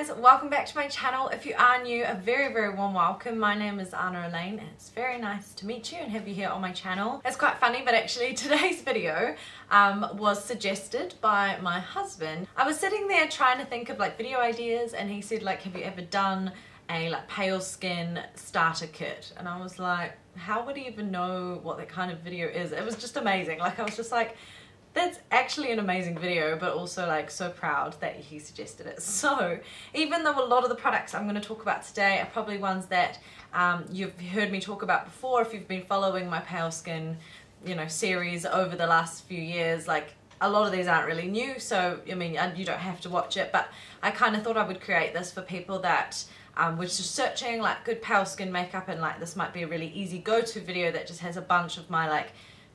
guys, welcome back to my channel. If you are new, a very, very warm welcome. My name is Arna Alayne and it's very nice to meet you and have you here on my channel. It's quite funny, but actually today's video um, was suggested by my husband. I was sitting there trying to think of like video ideas and he said like, have you ever done a like pale skin starter kit? And I was like, how would he even know what that kind of video is? It was just amazing. Like I was just like, that's actually an amazing video but also like so proud that he suggested it. So even though a lot of the products I'm going to talk about today are probably ones that um, you've heard me talk about before if you've been following my pale skin you know series over the last few years like a lot of these aren't really new so I mean you don't have to watch it but I kind of thought I would create this for people that um, we're just searching like good pale skin makeup and like this might be a really easy go-to video that just has a bunch of my like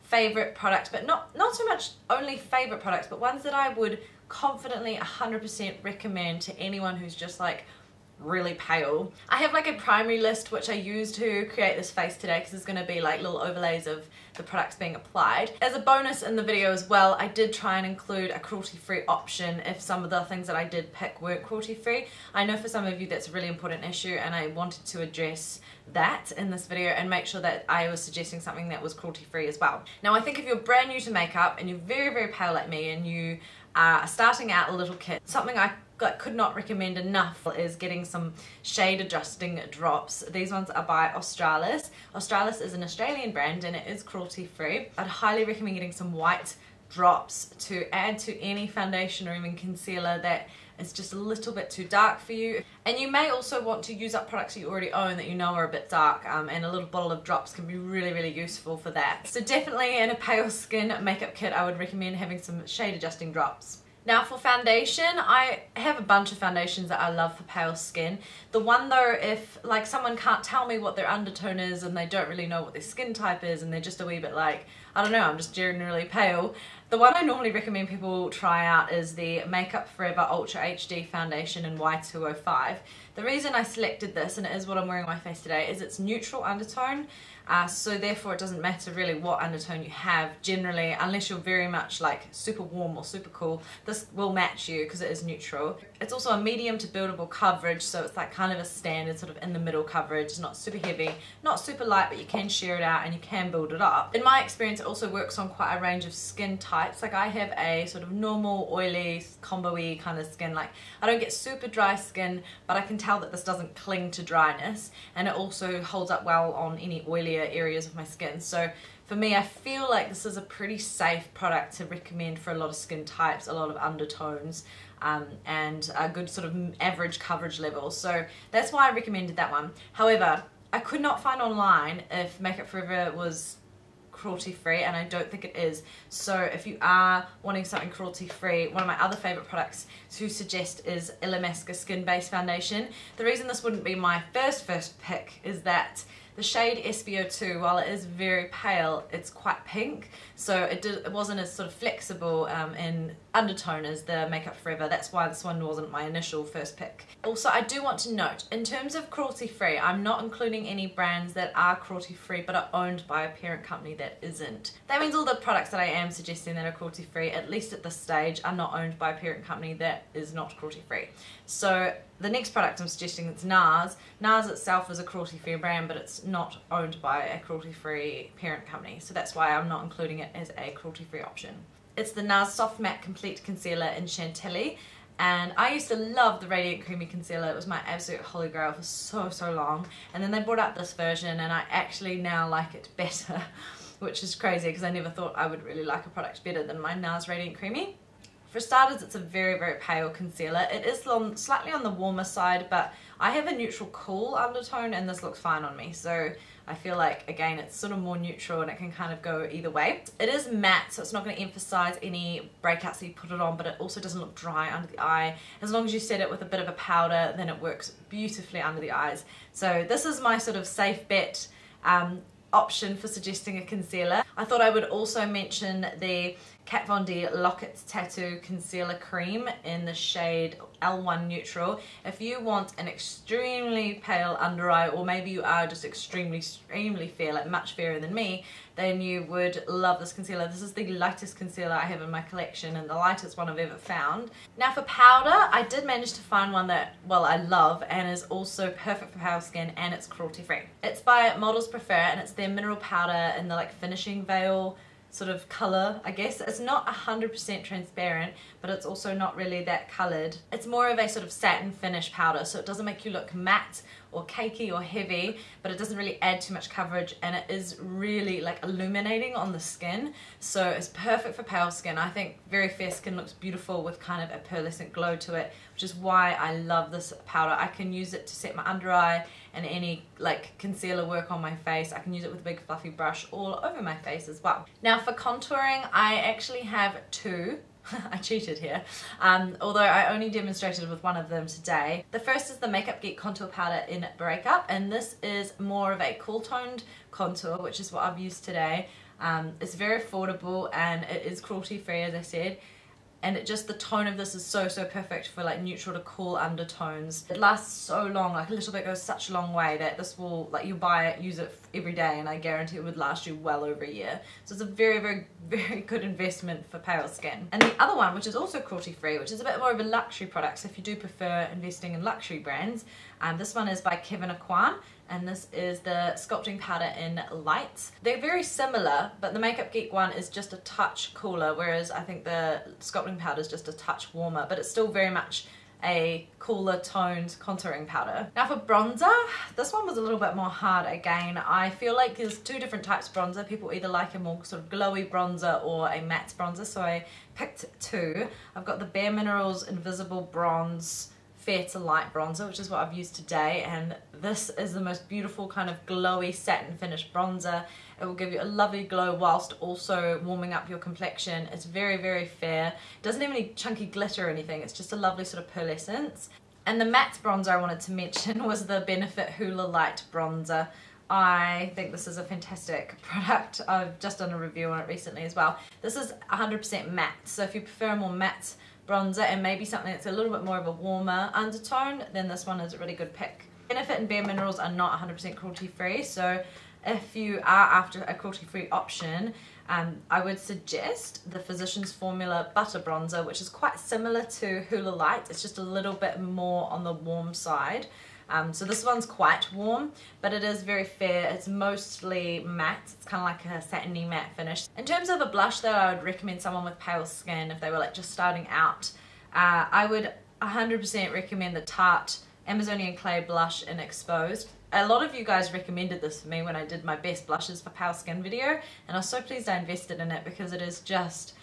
favorite products, but not, not so much only favorite products, but ones that I would confidently 100% recommend to anyone who's just like really pale. I have like a primary list which I use to create this face today because there's going to be like little overlays of the products being applied. As a bonus in the video as well, I did try and include a cruelty-free option if some of the things that I did pick weren't cruelty-free. I know for some of you that's a really important issue and I wanted to address that in this video and make sure that I was suggesting something that was cruelty free as well. Now I think if you're brand new to makeup and you're very very pale like me and you are starting out a little kit, something I could not recommend enough is getting some shade adjusting drops. These ones are by Australis. Australis is an Australian brand and it is cruelty free. I'd highly recommend getting some white drops to add to any foundation or even concealer that is just a little bit too dark for you. And you may also want to use up products you already own that you know are a bit dark um, and a little bottle of drops can be really, really useful for that. So definitely in a pale skin makeup kit, I would recommend having some shade adjusting drops. Now for foundation, I have a bunch of foundations that I love for pale skin. The one though, if like someone can't tell me what their undertone is and they don't really know what their skin type is and they're just a wee bit like, I don't know, I'm just generally pale, the one I normally recommend people try out is the Makeup Forever Ultra HD Foundation in Y205. The reason I selected this, and it is what I'm wearing on my face today, is it's neutral undertone uh, so therefore it doesn't matter really what undertone you have generally unless you're very much like super warm or super cool this will match you because it is neutral it's also a medium to buildable coverage so it's like kind of a standard sort of in the middle coverage. It's not super heavy not super light but you can sheer it out and you can build it up. In my experience it also works on quite a range of skin types. Like I have a sort of normal oily combo-y kind of skin. Like I don't get super dry skin but I can tell that this doesn't cling to dryness and it also holds up well on any oilier areas of my skin. So for me, I feel like this is a pretty safe product to recommend for a lot of skin types, a lot of undertones, um, and a good sort of average coverage level. So that's why I recommended that one. However, I could not find online if Make Makeup Forever was cruelty free and I don't think it is so if you are wanting something cruelty free one of my other favorite products to suggest is Illamasqua skin base foundation the reason this wouldn't be my first first pick is that the shade SBO2 while it is very pale, it's quite pink, so it, did, it wasn't as sort of flexible um, in undertone as the Makeup Forever. That's why this one wasn't my initial first pick. Also, I do want to note, in terms of cruelty-free, I'm not including any brands that are cruelty-free but are owned by a parent company that isn't. That means all the products that I am suggesting that are cruelty-free, at least at this stage, are not owned by a parent company that is not cruelty-free. So the next product I'm suggesting is NARS. NARS itself is a cruelty-free brand, but it's not owned by a cruelty-free parent company, so that's why I'm not including it as a cruelty-free option. It's the NARS Soft Matte Complete Concealer in Chantilly, and I used to love the Radiant Creamy Concealer. It was my absolute holy grail for so, so long. And then they brought out this version, and I actually now like it better, which is crazy because I never thought I would really like a product better than my NARS Radiant Creamy. For starters, it's a very, very pale concealer. It is long, slightly on the warmer side, but I have a neutral cool undertone and this looks fine on me. So I feel like, again, it's sort of more neutral and it can kind of go either way. It is matte, so it's not going to emphasize any breakouts that you put it on, but it also doesn't look dry under the eye. As long as you set it with a bit of a powder, then it works beautifully under the eyes. So this is my sort of safe bet um, option for suggesting a concealer. I thought I would also mention the Kat Von D Lock-It Tattoo Concealer Cream in the shade L1 Neutral. If you want an extremely pale under eye, or maybe you are just extremely, extremely fair, like much fairer than me, then you would love this concealer. This is the lightest concealer I have in my collection and the lightest one I've ever found. Now for powder, I did manage to find one that, well, I love and is also perfect for pale skin and it's cruelty free. It's by Models Prefer and it's their mineral powder in the like finishing veil sort of color I guess. It's not 100% transparent but it's also not really that colored. It's more of a sort of satin finish powder so it doesn't make you look matte or cakey or heavy but it doesn't really add too much coverage and it is really like illuminating on the skin so it's perfect for pale skin I think very fair skin looks beautiful with kind of a pearlescent glow to it which is why I love this powder I can use it to set my under eye and any like concealer work on my face. I can use it with a big fluffy brush all over my face as well. Now for contouring, I actually have two. I cheated here, um, although I only demonstrated with one of them today. The first is the Makeup Geek Contour Powder in Breakup, and this is more of a cool toned contour, which is what I've used today. Um, it's very affordable and it is cruelty free as I said and it just the tone of this is so so perfect for like neutral to cool undertones. It lasts so long like a little bit goes such a long way that this will like you buy it use it every day and I guarantee it would last you well over a year. So it's a very very very good investment for pale skin. And the other one which is also cruelty free which is a bit more of a luxury product so if you do prefer investing in luxury brands um, this one is by Kevyn Aucoin and this is the sculpting powder in light. They're very similar, but the Makeup Geek one is just a touch cooler, whereas I think the sculpting powder is just a touch warmer, but it's still very much a cooler toned contouring powder. Now for bronzer, this one was a little bit more hard again. I feel like there's two different types of bronzer. People either like a more sort of glowy bronzer or a matte bronzer, so I picked two. I've got the Bare Minerals Invisible Bronze fair to light bronzer, which is what I've used today. And this is the most beautiful kind of glowy satin finish bronzer. It will give you a lovely glow whilst also warming up your complexion. It's very, very fair. Doesn't have any chunky glitter or anything. It's just a lovely sort of pearlescence. And the matte bronzer I wanted to mention was the Benefit Hoola Lite Bronzer. I think this is a fantastic product. I've just done a review on it recently as well. This is 100% matte, so if you prefer a more matte bronzer and maybe something that's a little bit more of a warmer undertone, then this one is a really good pick. Benefit and Bare Minerals are not 100% cruelty free, so if you are after a cruelty free option, um, I would suggest the Physicians Formula Butter Bronzer, which is quite similar to Hoola Lite. It's just a little bit more on the warm side. Um, so this one's quite warm, but it is very fair. It's mostly matte. It's kind of like a satiny matte finish. In terms of a blush though, I would recommend someone with pale skin if they were like just starting out. Uh, I would 100% recommend the Tarte Amazonian Clay Blush in Exposed. A lot of you guys recommended this for me when I did my best blushes for pale skin video and I was so pleased I invested in it because it is just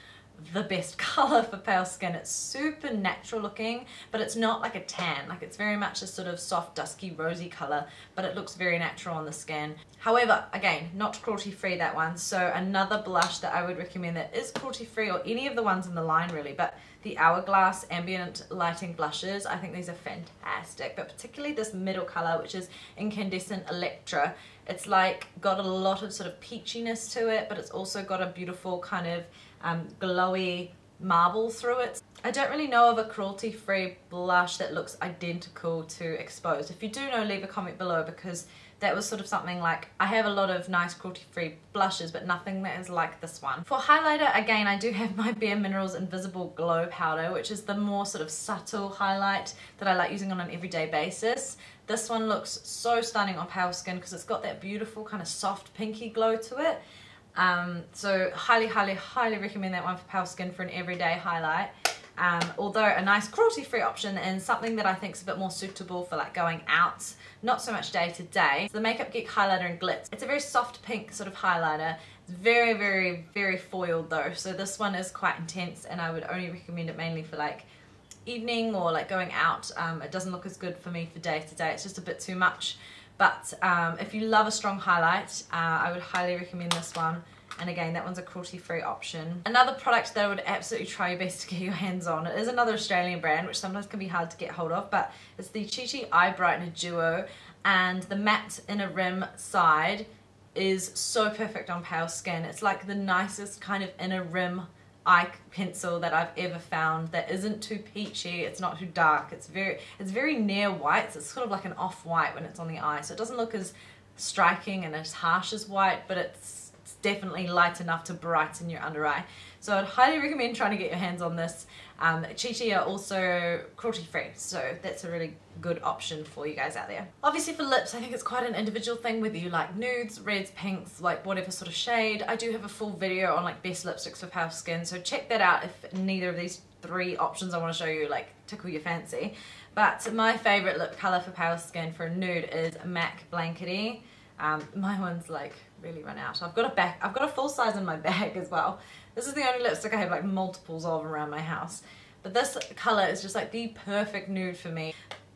the best color for pale skin. It's super natural looking, but it's not like a tan. Like it's very much a sort of soft, dusky, rosy color, but it looks very natural on the skin. However, again, not cruelty free that one. So another blush that I would recommend that is cruelty free or any of the ones in the line really, but the Hourglass Ambient Lighting Blushes, I think these are fantastic, but particularly this middle color, which is Incandescent Electra. It's like got a lot of sort of peachiness to it, but it's also got a beautiful kind of um, glowy marble through it. I don't really know of a cruelty-free blush that looks identical to Exposed. If you do know, leave a comment below because that was sort of something like, I have a lot of nice cruelty-free blushes, but nothing that is like this one. For highlighter, again, I do have my Bare Minerals Invisible Glow Powder, which is the more sort of subtle highlight that I like using on an everyday basis. This one looks so stunning on pale skin because it's got that beautiful kind of soft pinky glow to it. Um, so highly, highly, highly recommend that one for pale skin for an everyday highlight. Um, although a nice cruelty-free option and something that I think is a bit more suitable for like going out, not so much day to day. The Makeup Geek Highlighter in Glitz. It's a very soft pink sort of highlighter. It's very, very, very foiled though. So this one is quite intense and I would only recommend it mainly for like evening or like going out. Um, it doesn't look as good for me for day to day. It's just a bit too much. But um, if you love a strong highlight, uh, I would highly recommend this one. And again, that one's a cruelty-free option. Another product that I would absolutely try your best to get your hands on it is another Australian brand, which sometimes can be hard to get hold of, but it's the Chi Chi Eye Brightener Duo. And the matte inner rim side is so perfect on pale skin. It's like the nicest kind of inner rim eye pencil that I've ever found that isn't too peachy it's not too dark it's very it's very near white so it's sort of like an off-white when it's on the eye so it doesn't look as striking and as harsh as white but it's, it's definitely light enough to brighten your under eye so I'd highly recommend trying to get your hands on this. Um, Chi Chi are also cruelty free, so that's a really good option for you guys out there. Obviously for lips, I think it's quite an individual thing whether you like nudes, reds, pinks, like whatever sort of shade. I do have a full video on like best lipsticks for pale skin, so check that out if neither of these three options I want to show you like tickle your fancy. But my favourite lip colour for pale skin for a nude is MAC Blankety. Um, my one's like really run out. I've got a back, I've got a full size in my bag as well. This is the only lipstick I have like multiples of around my house. But this colour is just like the perfect nude for me.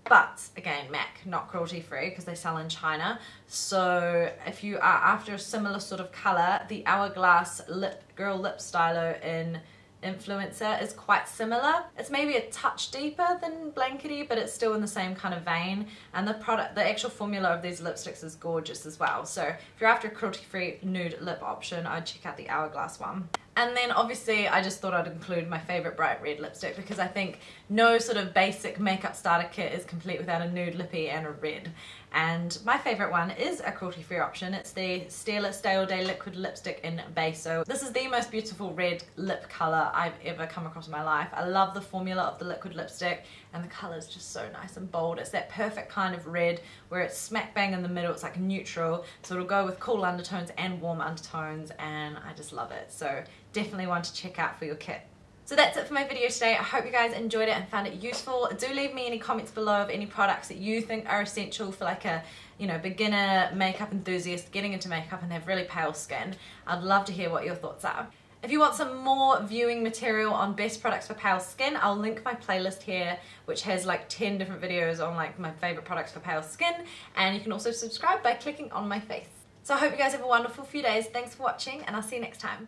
But again, MAC, not cruelty free because they sell in China. So if you are after a similar sort of colour, the Hourglass Lip Girl Lip Stylo in influencer is quite similar. It's maybe a touch deeper than Blankety, but it's still in the same kind of vein. And the product, the actual formula of these lipsticks is gorgeous as well. So if you're after a cruelty-free nude lip option, I'd check out the Hourglass one. And then obviously I just thought I'd include my favorite bright red lipstick because I think no sort of basic makeup starter kit is complete without a nude lippy and a red. And my favorite one is a cruelty-free option. It's the Stila Stay All Day Liquid Lipstick in Beso. This is the most beautiful red lip color I've ever come across in my life. I love the formula of the liquid lipstick and the color is just so nice and bold. It's that perfect kind of red where it's smack bang in the middle. It's like neutral. So it'll go with cool undertones and warm undertones and I just love it. So definitely one to check out for your kit. So that's it for my video today. I hope you guys enjoyed it and found it useful. Do leave me any comments below of any products that you think are essential for like a you know beginner makeup enthusiast getting into makeup and they have really pale skin. I'd love to hear what your thoughts are. If you want some more viewing material on best products for pale skin, I'll link my playlist here, which has like 10 different videos on like my favorite products for pale skin. And you can also subscribe by clicking on my face. So I hope you guys have a wonderful few days. Thanks for watching and I'll see you next time.